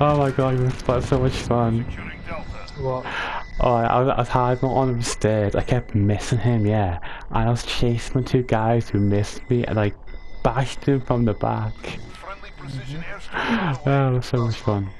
Oh my god, that's so much fun. What? Oh, I was, I was hiding on the stairs. I kept missing him, yeah. And I was chasing the two guys who missed me and I bashed him from the back. Oh, that was so much fun.